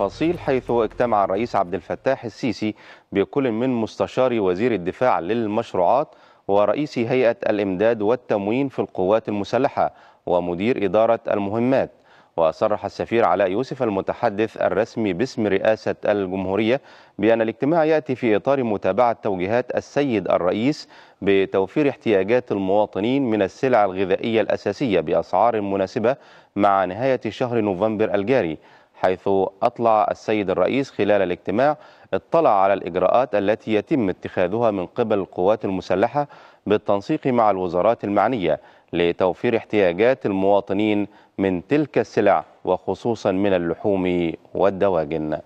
التفاصيل حيث اجتمع الرئيس عبد الفتاح السيسي بكل من مستشار وزير الدفاع للمشروعات ورئيس هيئة الإمداد والتموين في القوات المسلحة ومدير إدارة المهمات. وصرح السفير علاء يوسف المتحدث الرسمي باسم رئاسة الجمهورية بأن الاجتماع يأتي في إطار متابعة توجيهات السيد الرئيس بتوفير احتياجات المواطنين من السلع الغذائية الأساسية بأسعار مناسبة مع نهاية شهر نوفمبر الجاري. حيث أطلع السيد الرئيس خلال الاجتماع اطلع على الإجراءات التي يتم اتخاذها من قبل القوات المسلحة بالتنسيق مع الوزارات المعنية لتوفير احتياجات المواطنين من تلك السلع وخصوصا من اللحوم والدواجن.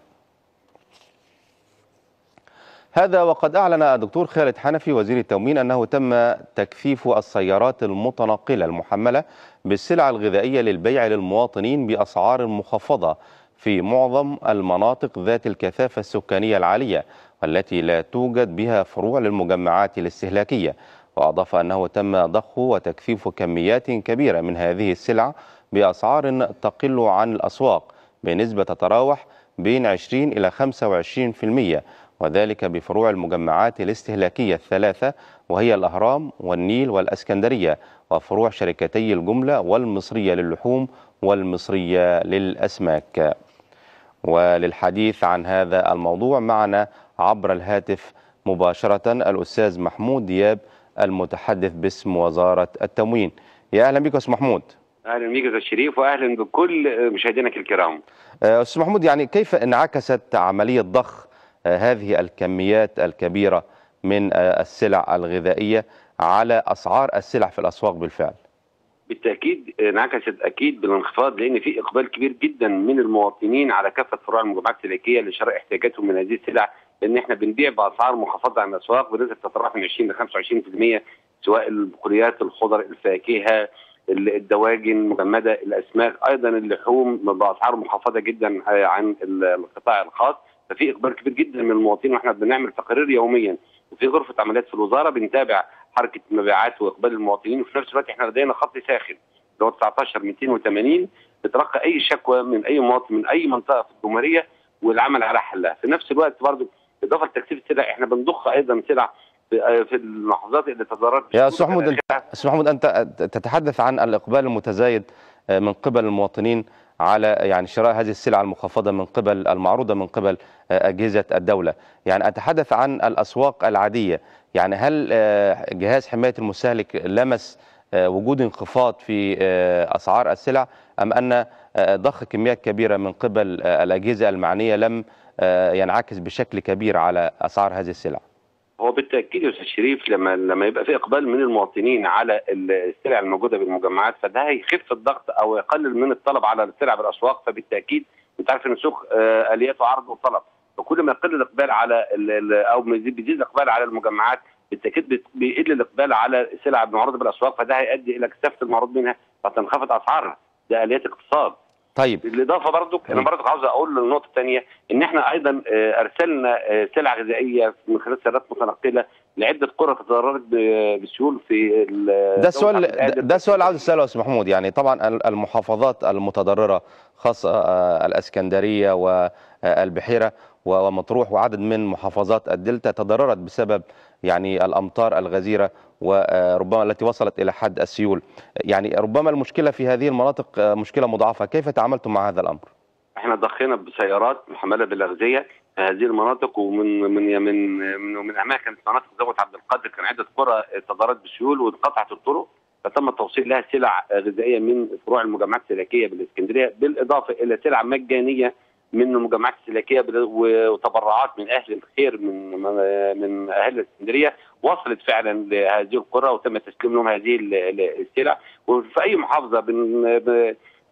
هذا وقد أعلن الدكتور خالد حنفي وزير التموين أنه تم تكثيف السيارات المتنقلة المحملة بالسلع الغذائية للبيع للمواطنين بأسعار مخفضة في معظم المناطق ذات الكثافة السكانية العالية والتي لا توجد بها فروع للمجمعات الاستهلاكية. وأضاف أنه تم ضخ وتكثيف كميات كبيرة من هذه السلع بأسعار تقل عن الأسواق بنسبة تتراوح بين 20 إلى 25% وذلك بفروع المجمعات الاستهلاكية الثلاثة وهي الأهرام والنيل والأسكندرية وفروع شركتي الجملة والمصرية للحوم والمصرية للأسماك. وللحديث عن هذا الموضوع معنا عبر الهاتف مباشرة الأستاذ محمود دياب المتحدث باسم وزارة التموين. يا أهلا بك أستاذ محمود. أهلا بيك يا شريف واهلا بكل مشاهدينك الكرام. أستاذ محمود يعني كيف انعكست عملية ضخ هذه الكميات الكبيرة من السلع الغذائية على أسعار السلع في الأسواق بالفعل؟ بالتأكيد انعكست أكيد بالانخفاض لأن في إقبال كبير جدا من المواطنين على كافة فروع المجمعات السلكيه لشراء احتياجاتهم من هذه السلع لأن إحنا بنبيع بأسعار مخفضة عن الأسواق بنسبه تتراوح من 20 ل 25% سواء البقوليات الخضر الفاكهه الدواجن المجمده الأسماك أيضا اللحوم بأسعار مخفضة جدا عن القطاع الخاص. ففي إقبال كبير جدا من المواطنين وإحنا بنعمل تقارير يوميا. وفي غرفة عمليات في الوزارة بنتابع حركة المبيعات وإقبال المواطنين وفي نفس الوقت إحنا لدينا خط ساخن اللي هو 19 280 بتلقى أي شكوى من أي مواطن من أي منطقة في الجمهورية والعمل على حلها. في نفس الوقت برضه إضافة لتكثيف السلع إحنا بنضخ أيضا سلع في المحافظات اللي تضررت يا أستاذ محمود انت أستاذ محمود أنت تتحدث عن الإقبال المتزايد من قبل المواطنين على يعني شراء هذه السلع المخفضة من قبل المعروضة من قبل أجهزة الدولة، يعني أتحدث عن الأسواق العادية، يعني هل جهاز حماية المستهلك لمس وجود انخفاض في أسعار السلع أم أن ضخ كميات كبيرة من قبل الأجهزة المعنية لم ينعكس بشكل كبير على أسعار هذه السلع؟ هو بالتأكيد يا أستاذ شريف لما لما يبقى في إقبال من المواطنين على السلع الموجودة بالمجمعات فده هيخف الضغط أو يقلل من الطلب على السلع بالأسواق فبالتأكيد أنت عارف إن السوق آليات عرض وطلب فكل ما يقل الاقبال على أو بيزيد الاقبال على المجمعات بالتأكيد بيقل الاقبال على السلع المعروضه بالأسواق فده هيؤدي إلى كثافة المعروض منها فتنخفض أسعارها. ده آليات اقتصاد طيب. بالإضافة برضو أنا برضو عاوز أقول النقطه الثانية إن إحنا أيضا أرسلنا سلع غذائية من خلال سيارات متنقلة لعدة قرى تضررت بسيول في ده السؤال ده السؤال عاوز أسأله يا أستاذ محمود. يعني طبعا المحافظات المتضررة خاصة الإسكندرية والبحيرة ومطروح وعدد من محافظات الدلتا تضررت بسبب يعني الأمطار الغزيرة وربما التي وصلت إلى حد السيول. يعني ربما المشكلة في هذه المناطق مشكلة مضاعفة. كيف تعاملتم مع هذا الأمر؟ إحنا ضخينا بسيارات محملة بالأغذية. هذه المناطق ومن من من من, من أماكن مناطق زوجة عبد القادر كان عدة قرى تضررت بالسيول وانقطعت الطرق فتم التوصيل لها سلع غذائية من فروع المجمعات السلكيه بالإسكندرية بالإضافة إلى سلع مجانية من المجمعات السلكيه وتبرعات من أهل الخير من من أهل الإسكندرية وصلت فعلا لهذه القرى وتم تسليم لهم هذه السلع. وفي أي محافظة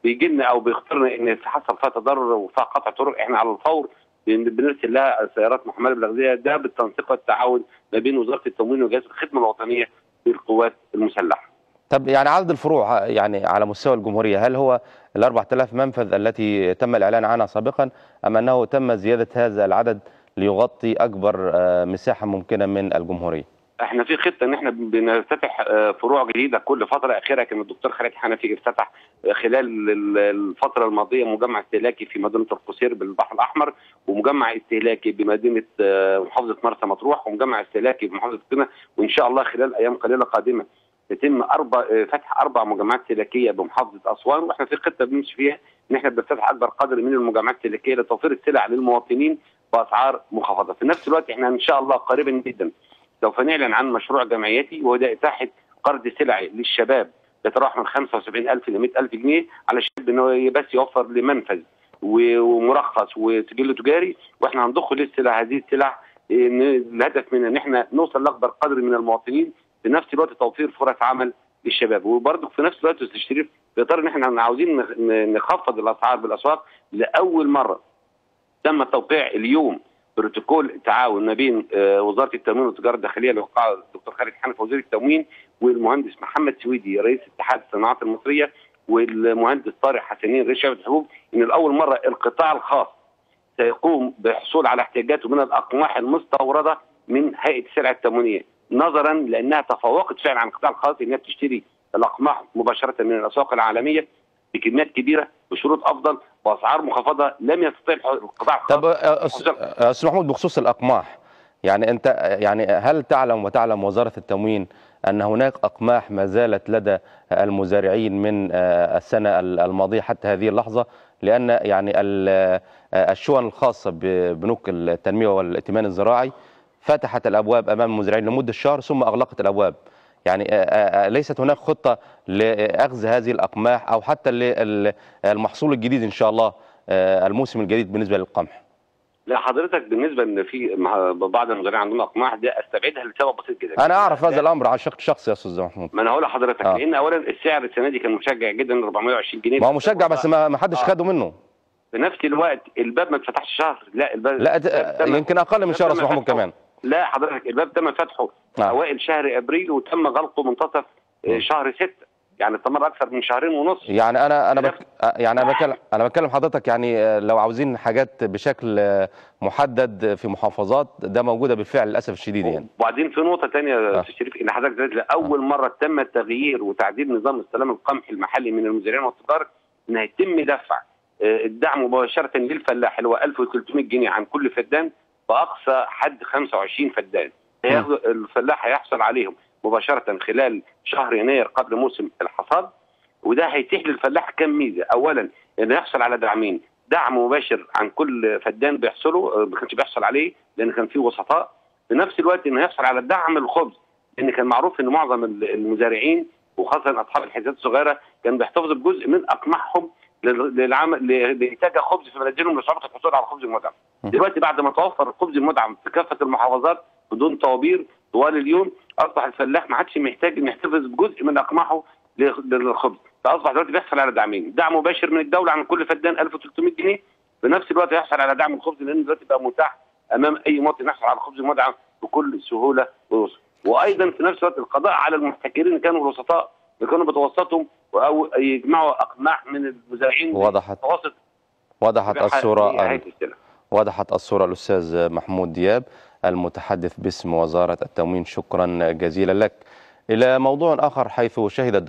بيجي لنا أو بيخطرنا إن حصل فيها تضرر وفيها قطع طرق إحنا على الفور بنرسل لها سيارات محملة بالأغذية ده بالتنسيق والتعاون ما بين وزارة التموين وجهاز الخدمة الوطنية للقوات المسلحة. طب يعني عدد الفروع يعني على مستوى الجمهورية هل هو ال 4000 منفذ التي تم الإعلان عنها سابقا أم أنه تم زيادة هذا العدد ليغطي أكبر مساحة ممكنة من الجمهورية؟ إحنا في خطة ان إحنا بنفتتح آه، فروع جديدة كل فترة. اخيره كان الدكتور خالد حنفي افتتح خلال ال- الفترة الماضية مجمع استهلاكي في مدينة القصير بالبحر الأحمر ومجمع استهلاكي بمدينة آه، محافظة مرسى مطروح ومجمع استهلاكي بمحافظة قنا. وإن شاء الله خلال أيام قليلة قادمة يتم أربع آه، فتح أربع مجمعات استهلاكية بمحافظة أسوان. وإحنا في خطة بنمشي فيها إن إحنا بنفتح أكبر قدر من المجمعات الاستهلاكيه لتوفير السلع للمواطنين بأسعار مخفضة. في نفس الوقت إحنا إن شاء الله قريبا جدا سوف نعلن عن مشروع جمعيتي وهو اتاحه قرض سلعي للشباب يتراوح من 75000 ل 100000 جنيه على الشاب إنه بس يوفر لمنفذ ومرخص وسجل تجاري وإحنا هنضخ للسلع. هذه السلع الهدف من إن إحنا نوصل لأكبر قدر من المواطنين في نفس الوقت توفير فرص عمل للشباب. وبرضه في نفس الوقت أستاذ شريف في إطار إن إحنا عاوزين نخ- نخفض الأسعار بالأسواق لأول مرة تم التوقيع اليوم بروتوكول تعاون ما بين آه، وزارة التموين والتجارة الداخلية اللي وقعها الدكتور خالد حنفي وزير التموين والمهندس محمد سويدي رئيس اتحاد الصناعات المصرية والمهندس طارق حسنين رئيس شعبة الحبوب إن لأول مرة القطاع الخاص سيقوم بالحصول على احتياجاته من الأقماح المستوردة من هيئة السلع التموينية نظرا لأنها تفوقت فعلا عن القطاع الخاص إنها بتشتري الأقماح مباشرة من الأسواق العالمية بكميات كبيرة بشروط أفضل واسعار مخفضة لم يستطيع القطاع طب آه، آه، أستاذ محمود بخصوص الأقماح يعني أنت يعني هل تعلم وتعلم وزارة التموين أن هناك أقماح ما زالت لدى المزارعين من آه، السنة الماضية حتى هذه اللحظة؟ لأن يعني ال- الشؤون الخاصة ببنوك التنمية والائتمان الزراعي فتحت الأبواب أمام المزارعين لمدة شهر ثم أغلقت الأبواب. يعني آه، آه، ليست هناك خطة لأخذ هذه الأقماح أو حتى للمحصول الجديد إن شاء الله آه، الموسم الجديد بالنسبة للقمح لا حضرتك بالنسبة إن في بعض المزارعين عندهم أقماح ده أستبعدها لسبب بسيط جدا أنا أعرف هذا الأمر عن شق شخصي يا أستاذ محمود ما أنا هقول لحضرتك آه. لأن اولا السعر السنة دي كان مشجع جدا 420 جنيه ما هو مشجع بس ما حدش آه. خده منه في نفس الوقت الباب ما اتفتحش شهر لا الباب لا يمكن أقل من شهر يا أستاذ محمود. كمان لا حضرتك الباب تم فتحه نعم. أوائل شهر أبريل وتم غلقه منتصف آه،. شهر 6 يعني استمر أكثر من شهرين ونص يعني أنا أنا. بك يعني أنا بتكلم أنا بتكلم حضرتك يعني آه، لو عاوزين حاجات بشكل آه، محدد في محافظات ده موجودة بالفعل للأسف الشديد يعني وبعدين في نقطة ثانية يا آه. شريف إن حضرتك لاول مرة تم التغيير وتعديل نظام استلام القمح المحلي من المزارعين والتجار إن هيتم دفع آه، الدعم مباشرة للفلاح اللي هو 1300 جنيه عن كل فدان بأقصى حد 25 فدان الفلاح هيحصل عليهم مباشرة خلال شهر يناير قبل موسم الحصاد وده هيتيح للفلاح كم ميزة. اولا إنه يحصل على دعمين. دعم مباشر عن كل فدان بيحصله آه، ما كانش بيحصل عليه لأن كان في وسطاء. في نفس الوقت إنه يحصل على دعم الخبز لأن كان معروف إن معظم المزارعين وخاصة أصحاب الحسابات الصغيرة كانوا بيحتفظوا بجزء من اقماحهم لل- للعمل لإنتاج خبز في منازلهم لصعوبه الحصول على الخبز المدعم. دلوقتي بعد ما توفر الخبز المدعم في كافة المحافظات بدون طوابير طوال اليوم أصبح الفلاح ما عادش محتاج انه يحتفظ بجزء من أقماحه ل- للخبز. فاصبح دلوقتي بيحصل على دعمين. دعم مباشر من الدولة عن كل فدان 1300 جنيه. في نفس الوقت يحصل على دعم الخبز لأن دلوقتي بقى متاح أمام أي مواطن يحصل على الخبز المدعم بكل سهولة ويسر وأيضا في نفس الوقت القضاء على المحتكرين اللي كانوا الوسطاء اللي كانوا بيتوسطوا أو يجمعوا أقماح من المزارعين وضحت وضحت الصورة. وضحت الصورة الأستاذ محمود دياب المتحدث باسم وزارة التموين. شكرا جزيلا لك. إلى موضوع آخر حيث شهدت